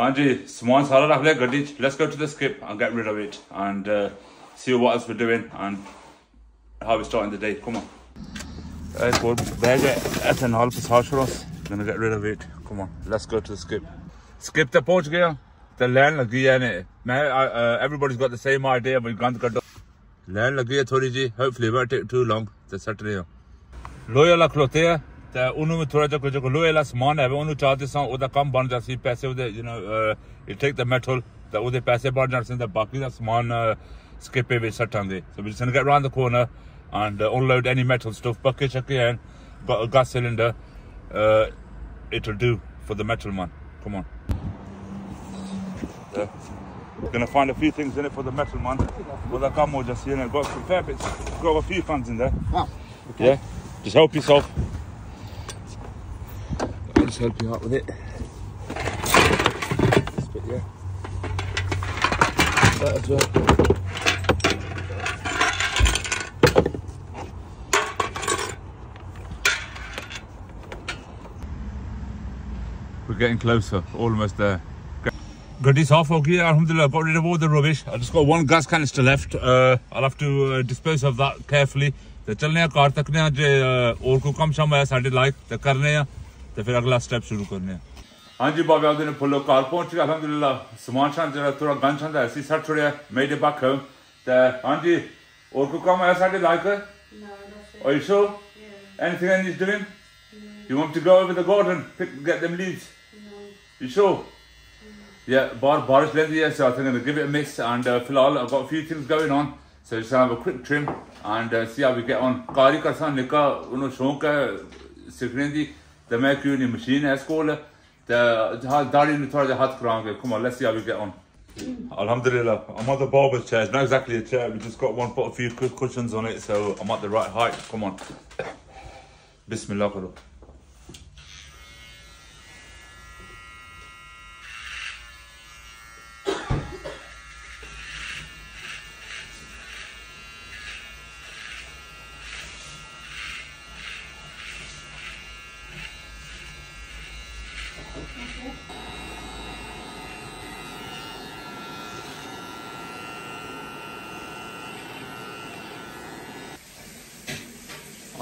Angie, Saman Sara Rahle Gadij, let's go to the skip and get rid of it and uh, see what else we're doing and how we're starting the day. Come on. Guys, what bag at an half is Gonna get rid of it. Come on, let's go to the skip. Skip the porch gear. The land lagi hai ne. Man, everybody's got the same idea, but gand kaddo. Land lagi hai thodi ji. Hopefully, it won't take too long. The Saturday. Loya la klote hai. ਤੇ ਉਹਨੂੰ ਵੀ ਥੋੜਾ ਜਿਹਾ ਜੋ ਲੋਹੇ ਵਾਲਾ ਸਮਾਨ ਹੈ ਉਹਨੂੰ ਚਾਹਦੇ ਸਾਂ ਉਹਦਾ ਕੰਮ ਬਣ ਜਾ ਸੀ ਪੈਸੇ ਉਹਦੇ you نو it take the metal ਤੇ ਉਹਦੇ ਪੈਸੇ ਬਣ ਜਾਣ ਸੀ ਤੇ ਬਾਕੀ ਦਾ ਸਮਾਨ ਸਕਿਪੇ ਵਿੱਚ ਸੱਟਾਂਗੇ so we just gonna get around the corner and uh, unload any metal stuff bucket chuck it in got a gas cylinder uh, it'll do for the metal man come on yeah. gonna find a few things in it for the metal man well that come just you know got some fair bits got a few fans in there Wow. yeah, just help yourself. I'll just help you out with it. This bit, yeah. That as well. We're getting closer, almost there. Gaddi's half okay, alhamdulillah, got rid of all the rubbish. I just got one gas canister left. Uh, I'll have to uh, dispose of that carefully. ਤੇ ਚੱਲਨੇ ਆ ਕਾਰ ਤੱਕ ਨੇ ਜੇ ਹੋਰ ਕੋਈ ਕੰਮ ਸ਼ਮ ਹੈ ਸਾਡੇ ਲਾਇਕ ਤੇ ਕਰਨੇ ਆ तो फिर अगला स्टेप शुरू करने हाँ जी बाबा ने फुलो घर पहुंच गया अलहमदुल्ला समान शान जरा थोड़ा गन शान था ऐसी सट छोड़िया मेरे बख ते हाँ जी और कोई कम है साढ़े लायक Are you sure? Yeah. Anything Andy's doing? No. You want to go over the garden, pick, get them leaves? No. You sure? No. Yeah, Bar Boris Lindsay, yeah, so I think I'm going to give it a miss. And uh, Filal, I've got a few things going on. So just have a quick trim and uh, see how the mercury machine has called the Darling Nutar the hot crown. Come on, let's see how we get on. Alhamdulillah, I'm on the barber's chair. It's not exactly a chair, we just got one, put a few cushions on it, so I'm at the right height. Come on. Bismillah.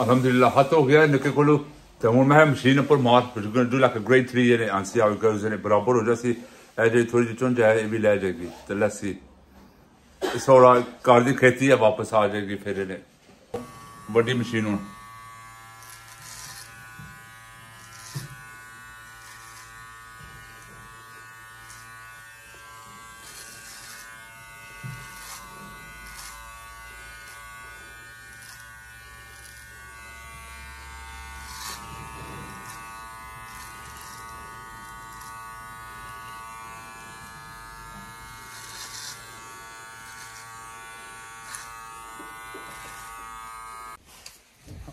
Alhamdulillah, hot ho gaya nikke kolu. तो हूँ मैं मशीन पर मार going to do like a grade 3 in it and see how it goes in it बराबर हो जासी ए जे थोड़ी जी चुंझ है ये भी ले जाएगी तो let's see इस और कार दी खेती है वापस आ जाएगी फिर इन्हें बड़ी मशीन हूँ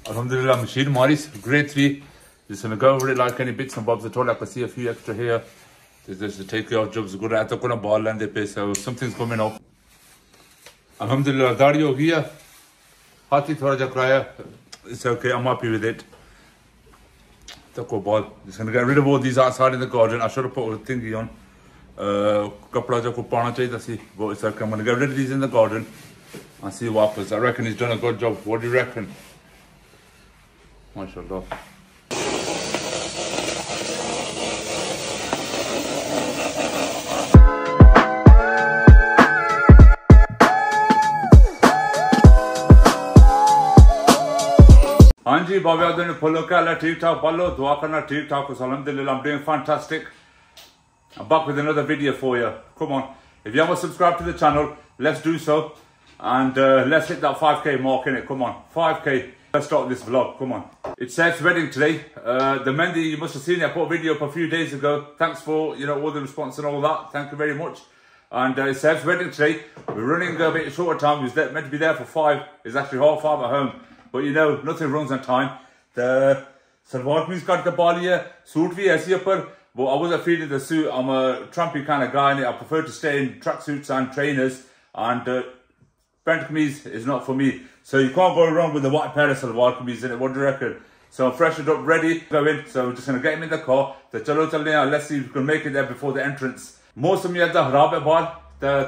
Alhamdulillah, Mashid Maris, greatly. Just gonna go over it like any bits and bobs at all. I can see a few extra here. There's to take off jobs, good I at a ball and they pay, so something's coming up. Alhamdulillah, Dari ho gaya. Hati thoda ja kraya. It's okay, I'm happy with it. Took a ball. Just gonna get rid of all these outside in the garden. I should have put a thingy on. Uh, kapda ja ko paana chahiye si, but it's okay. I'm gonna get rid of these in the garden and see what happens I reckon he's done a good job what do you reckon MashaAllah. हाँ जी बाबा दिन follow क्या हाल है ठीक ठाक पालो दुआ करना ठीक ठाक हो alhamdulillah I'm doing fantastic I'm back with another video for you come on if you haven't subscribed to the channel let's do so and uh, let's hit that 5k mark in it come on 5k let's start this vlog come on it's Seth's wedding today uh, the Mendy you must have seen it I put a video up a few days ago thanks for you know all the response and all that thank you very much and uh, it's Seth's wedding today we're running a bit short of time he was there, meant to be there for five it's actually half five at home but you know nothing runs on time the salwar kameez काट के पा लिया suit भी ऐसी है पर वो I wasn't feeling the suit I'm a trumpy kind of guy and I prefer to stay in tracksuits and trainers and uh, bent kameez is not for me so you can't go wrong with the white pair of salwar kameez in it what do you reckon So I'm freshened up, ready, going. So we're just gonna get him in the car. So chalo chalne hain. Let's see if we can make it there before the entrance. मौसम ये खराब है बाहर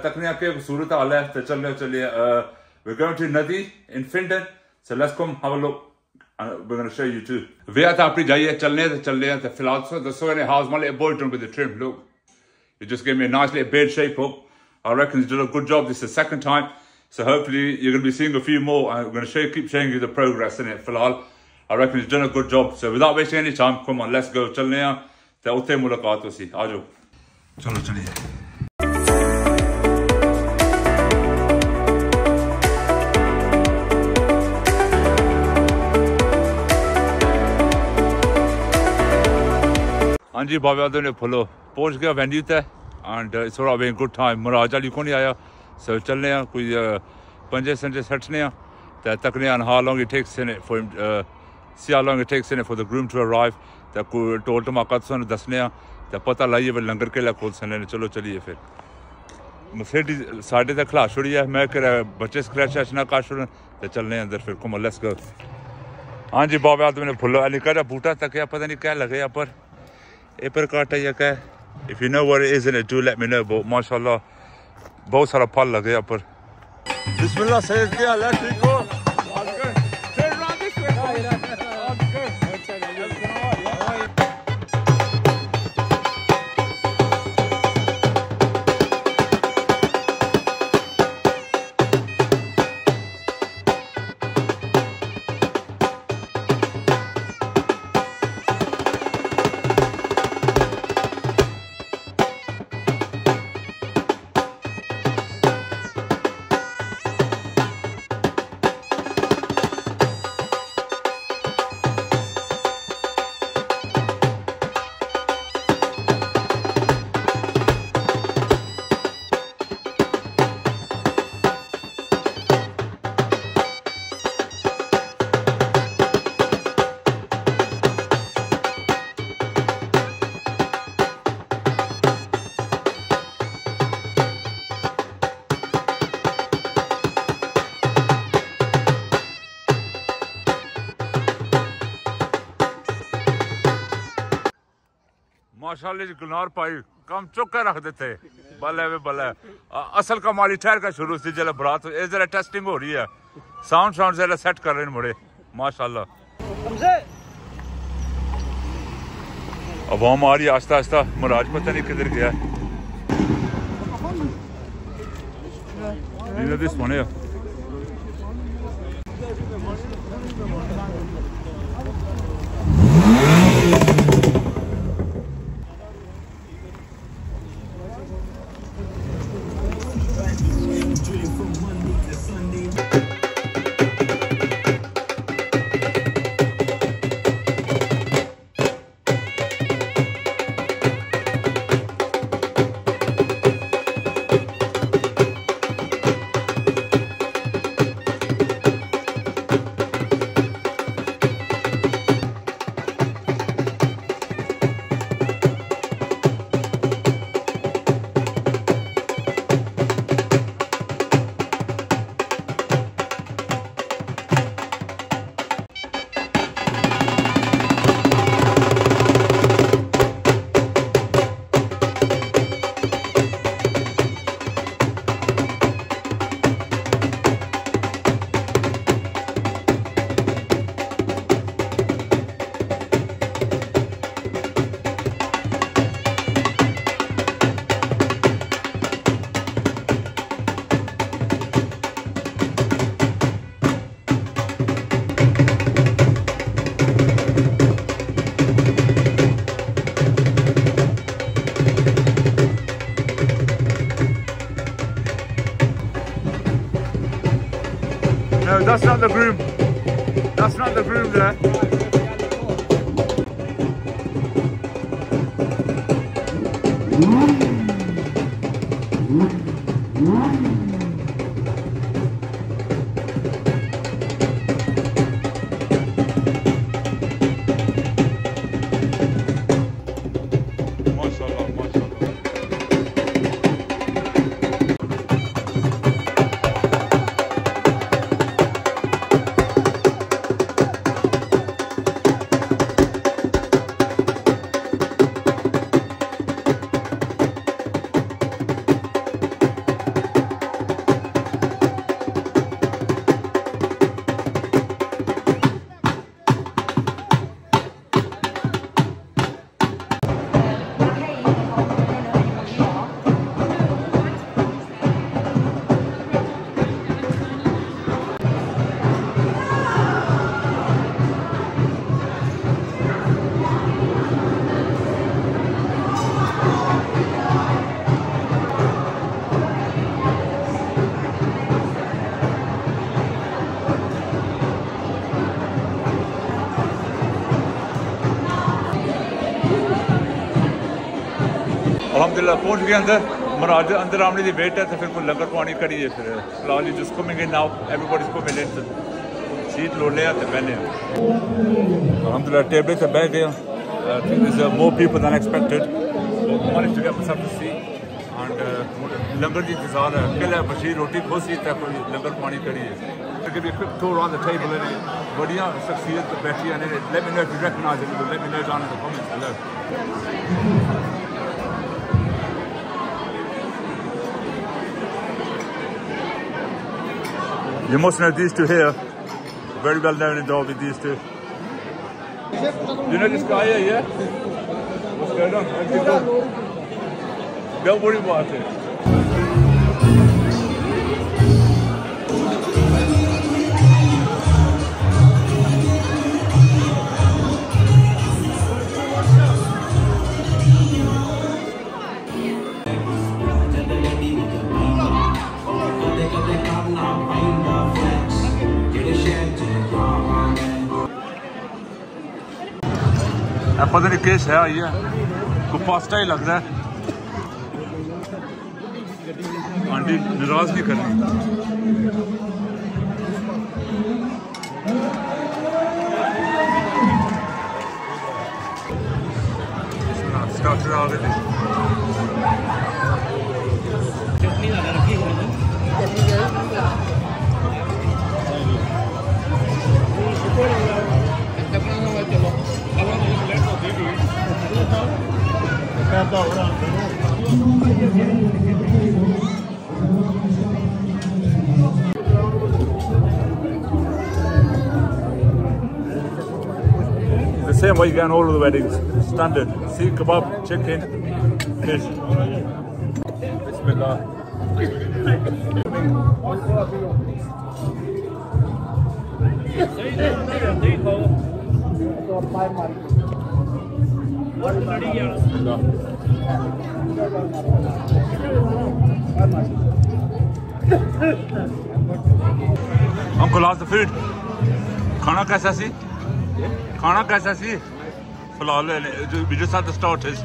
तकनिया के सूरत हाल है तो चलने चलिए we're going to Nadi in Findon so let's come have a look and we're going to show you too वे आता अपनी जाइए चलने तो चल रहे हैं तो फिलहाल so the so in house my little boy done with the trim look you just gave me a nice little beard shape up I reckon he's done a good job this is the second time so hopefully you're going to be seeing a few more I'm going to show you keep showing you the progress in it फिलहाल I reckon he's done a good job so without wasting any time come on let's go चलने हैं तो उत्ते मुलाकात होसी आ जाओ चलो चलिए हाँ जी बाबा आदम ने फॉलो पहुंच गया वेन्यू तक and it's all been good time मराज अली को नहीं आया सो चलने कोई पंजे संजे सट्टने हैं तो तकने हैं how long it takes in for see how long it takes in for the groom to arrive तो कोई टोल टमाका तो दसने हैं तो पता लाइए, फिर लंगर के लिए खोल सकने चलो चलिए फिर। मसेडी साढ़े तक खिला छोड़ी है, मैं कर बच्चे स्क्रैच शैच ना काट छोड़न तो चलने अंदर फिर घूमन लेट्स गो हाँ जी, बाबा आदमी ने फुल्लो निका जा बूटा तक पता नहीं क्या लगे यहाँ पर। ए पर काटा या क्या if you know what is in do let me know माशाल्लाह बहुत सारा फल लगे यहाँ पर। बिस्मिल्लाह सेहत के हाल है ठीक हो? माशाल्लाह जी गुनार पाई कम चुक के रख देते। बल्ले वे बल्ले। अ- असल कमाली ठहर का शुरू से जरा बरात ए जरा टेस्टिंग हो रही है। साउंड साउंड जरा सेट कर रहे हैं मुड़े। माशाल्लाह। अब हम आ रही आस्ता आस्ता। महाराज पता नहीं किधर गया। है? Here. No, that's not the groom. That's not the groom there. Mm. Mm. Mm. अलहमदिल्ला पहुँच गया अंदर मराज अंदर आने की वेट है तो फिर कोई लंगर पानी करिए फिर। फ़िलहाल जी जिस घूमेंगे नाउ एवरीबॉडी को मिले। सीट लो लिया तो पहने अलहमदिल्ला टेबल से बैठ गए। मोर पीपल दैन एक्सपेक्टेड हमारे जगह पर सब सी एंड uh, लंगर की इंतज़ार है। अकेले बशीर रोटी खुश ही तक तो लंगर पानी करिए Tour on शख्सियत बैठी You must know these two here. Very well known in Derby, these two. You know this guy here, yeah? What's going on? Don't worry about it. पता नहीं केस है, आई है। को पास्ता ही लग रहा है। आंटी, नाराज़ नहीं करनी। आ गए थे The same way you get on all of the weddings. Standard. See kebab, chicken, fish. Bismillah. Bismillah. Uncle, how's the food? खाना कैसा सी खाना कैसा सी फ़िलहाल जो साथ स्टार्ट है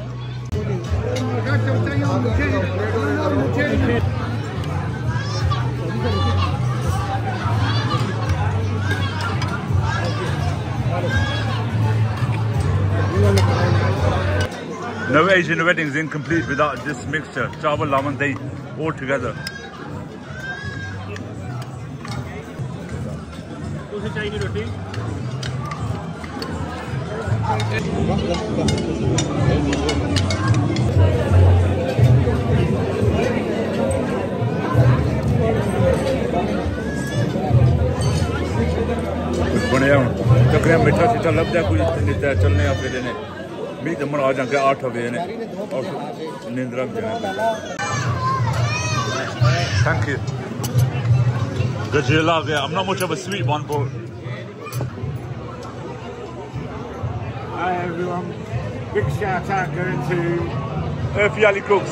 No Asian wedding is incomplete without this mixture, chawal, laman, dahi, all together. रोटी बढ़िया चक्रिया मिठा सीठा लभद कुछ निंदा चलने आप ने भी जमन आ जाएँगे अठ बजे ने और निंद्रा भी जाना थैंक यू गजेला गया हमना मुझे बस भी Banpur Hi everyone. Big shout out going to. Irfy Ali Cooks,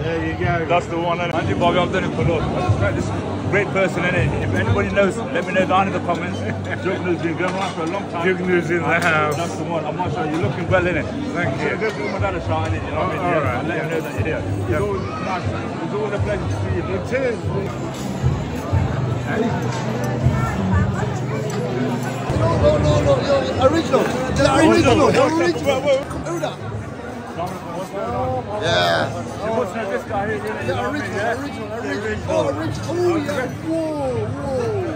There you go. that's the one. And Andy Bobby, I've done it for lot. I just met this great person in it. If anybody knows, let me know down in the comments. Jugnu's been going around for a long time. Jugnu's in the house. That's the one. I'm not sure. You're looking well in it. Thank you. Go give my dad a shot in it. You know what I mean? all Yeah, right, I'll let you know that you're here. It's Yeah. always nice. It's always a pleasure to see you. It is. Original, the original. Yeah. You must know this guy here. The You know what I mean? original, original, original. Oh, original. Oh, yeah. Whoa, whoa.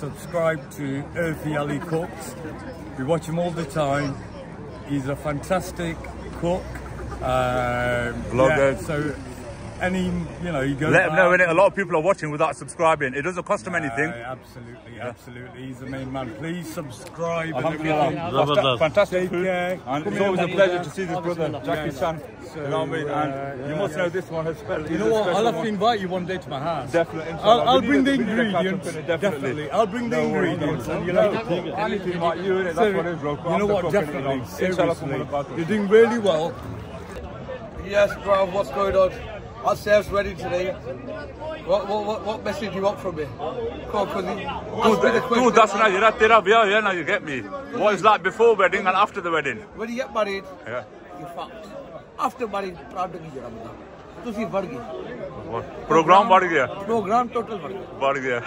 subscribe to Irfy Ali Cooks. We watch him all the time. He's a fantastic cook. Um, Vlogger. yeah, so any, you know, you go. Let them know, back- innit? A lot of people are watching without subscribing. It doesn't cost them anything. Uh, absolutely, absolutely. He's the main man. Please subscribe and Alhamdulillah. everything. Fanta- Fantastic Take food. care. And it's always a pleasure Chan. to see this brother, Jackie Chan. So, You know what I mean? uh, And you must yeah. know this one has spelled. You know what? I'll have to invite you one day to my house. Definitely. I'll, I'll bring need the a- we need a ingredients. catch it, definitely. I'll bring the No worries, ingredients, no and you'll worries. have to cook. Anything like you, innit? That's So, what it is, bro. You know what? Definitely. Seriously. You're doing really well. Yes, bro, what's going on? ourselves ready today. What, what, what, message do you want from me? Come on, dude, dude, that's right. You're at up yeah, now you get me. What is like before wedding and after the wedding? When you get married, yeah. you fucked. After marriage, proud to be your ਤੁਸੀਂ ਵੜ ਗਏ programme ਵੜ Program programme total ਵੜ ਗਿਆ ਵੜ ਗਿਆ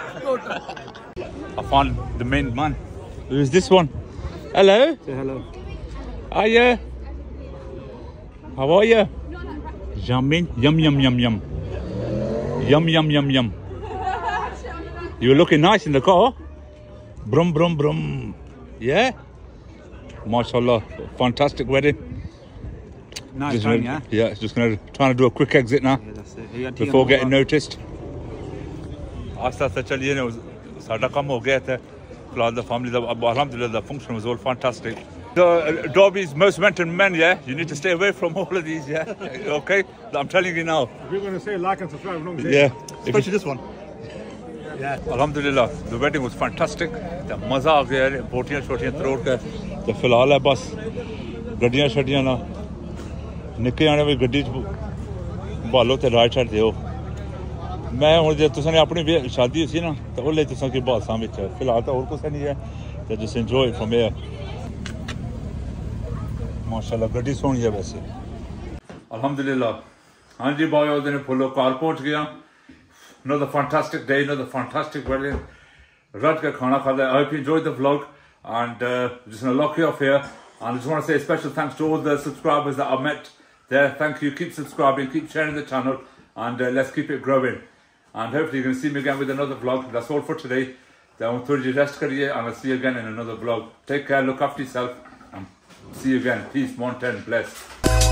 I found the main man. Who is this one? Hello. Say hello. Hiya. How are you? Yummy. Yum yum yum yum. Yum yum yum yum. You're looking nice in the car. Brum brum brum. Yeah. MashaAllah. Fantastic wedding. Nice Just time, gonna- yeah? yeah, just gonna trying to do a quick exit now Yeah, that's it. You got tea before on the getting bar. noticed. आस्ता आस्ता चलिए ना साडा कम हो गया था फिलहाल the family the alhamdulillah the function was all fantastic so, uh, Dobby's most wanted men, yeah? You need to stay away from all of these, yeah? okay? I'm telling you now. If you're going to say like and subscribe. Yeah. Especially this one. Yeah. Alhamdulillah, the wedding was fantastic. The maza of the area, Botiya Shotiya Throat, the Filala bus, Gadiya Shotiya na. Nikki and every Gadi Balot, the right side, the ਮੈਂ ਹੁਣ ਜੇ ਤੁਸਾਂ ਨੇ ਆਪਣੀ ਸ਼ਾਦੀ ਸੀ ਨਾ ਤਾਂ ਉਹ ਲੈ ਤੁਸਾਂ ਕੀ ਬਾਸਾਂ ਵਿੱਚ ਫਿਲਹਾਲ ਤਾਂ ਹੋਰ ਕੁਛ ਨਹੀਂ ਹੈ ਤੇ ਜਸ ਇੰਜੋਏ ਫਰਮ Alhamdulillah. गड्डी सोहनी है वैसे अल्हम्दुलिल्लाह हाँ जी भाई उस दिन फुलो कार पहुंच गया no the fantastic day no the fantastic Berlin रट के खाना खादा आई And I just want to say a special thanks to all the subscribers that I met there. Thank you. Keep subscribing, keep sharing the channel, and uh, let's keep it growing. And hopefully, you're going to see me again with another vlog. That's all for today. Then, I'm rest and I'll see you again in another vlog. Take care, look after yourself. See you again. Peace, mountain, bless.